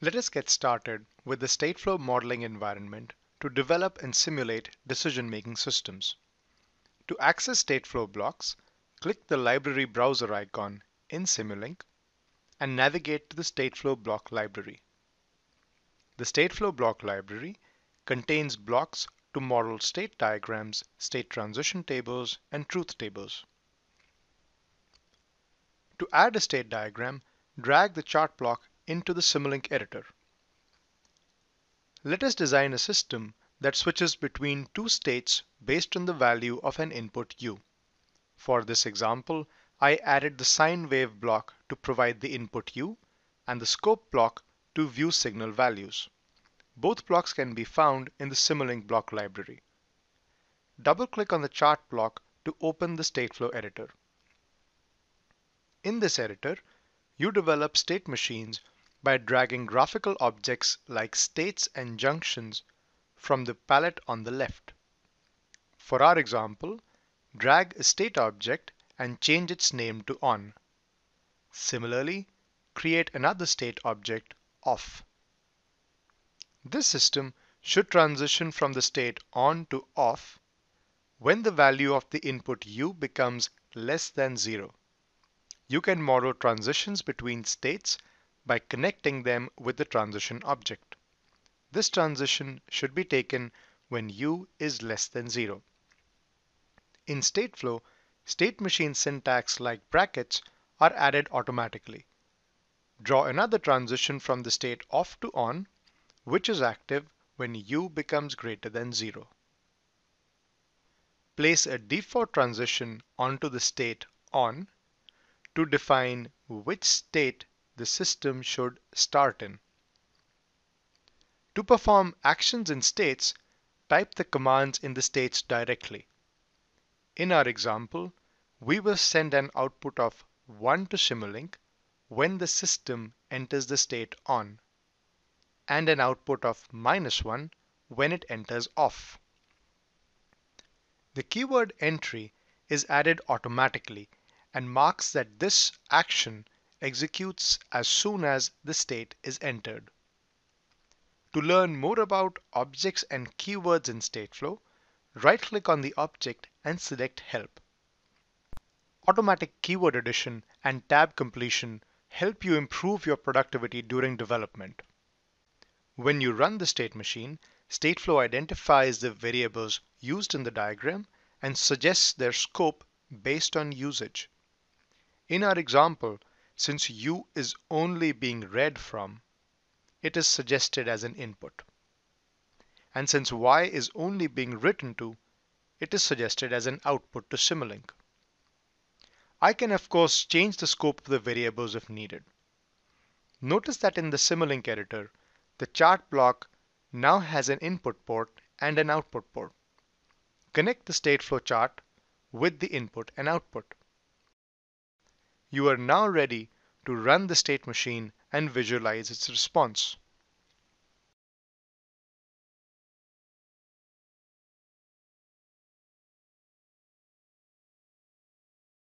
Let us get started with the Stateflow modeling environment to develop and simulate decision-making systems. To access Stateflow blocks, click the library browser icon in Simulink and navigate to the Stateflow block library. The Stateflow block library contains blocks to model state diagrams, state transition tables, and truth tables. To add a state diagram, drag the chart block into the Simulink editor. Let us design a system that switches between two states based on the value of an input u. For this example, I added the sine wave block to provide the input u and the scope block to view signal values. Both blocks can be found in the Simulink block library. Double-click on the chart block to open the Stateflow editor. In this editor, you develop state machines by dragging graphical objects like states and junctions from the palette on the left. For our example, drag a state object and change its name to on. Similarly, create another state object off. This system should transition from the state on to off when the value of the input u becomes less than zero. You can model transitions between states by connecting them with the transition object. This transition should be taken when u is less than zero. In Stateflow, state machine syntax like brackets are added automatically. Draw another transition from the state off to on which is active when u becomes greater than 0. Place a default transition onto the state on to define which state the system should start in. To perform actions in states, type the commands in the states directly. In our example, we will send an output of 1 to Simulink when the system enters the state on and an output of minus 1 when it enters off. The keyword entry is added automatically and marks that this action executes as soon as the state is entered. To learn more about objects and keywords in Stateflow, right-click on the object and select Help. Automatic keyword addition and tab completion help you improve your productivity during development. When you run the state machine, Stateflow identifies the variables used in the diagram and suggests their scope based on usage. In our example, since U is only being read from, it is suggested as an input. And since Y is only being written to, it is suggested as an output to Simulink. I can of course change the scope of the variables if needed. Notice that in the Simulink editor, the chart block now has an input port and an output port. Connect the Stateflow chart with the input and output. You are now ready to run the state machine and visualize its response.